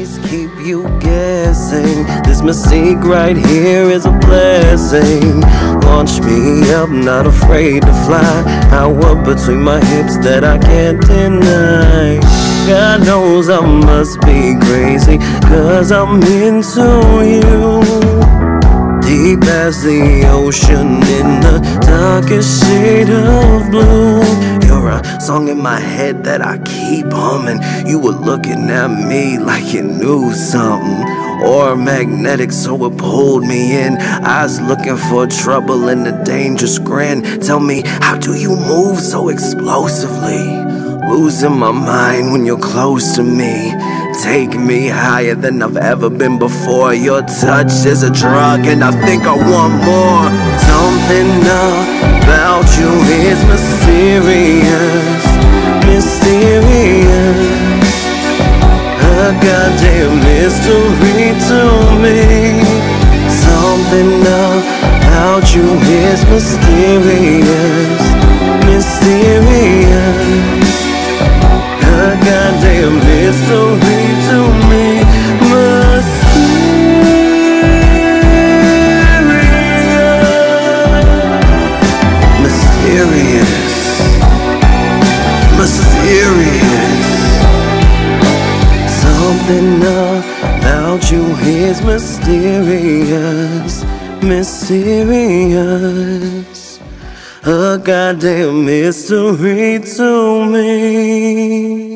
always keep you guessing. This mystique right here is a blessing. Launch me up, not afraid to fly. Power between my hips that I can't deny. God knows I must be crazy, cause I'm into you. Deep as the ocean in the darkest shade of blue. A song in my head that I keep humming. You were looking at me like you knew something. Or magnetic, so it pulled me in. Eyes looking for trouble and a dangerous grin. Tell me, how do you move so explosively? Losing my mind when you're close to me. Take me higher than I've ever been before. Your touch is a drug, and I think I want more. Something about you goddamn mystery to me. Something about you is mysterious, mysterious. A goddamn mystery to me. Mysterious. Mysterious. About you is mysterious. Mysterious. A goddamn mystery to me.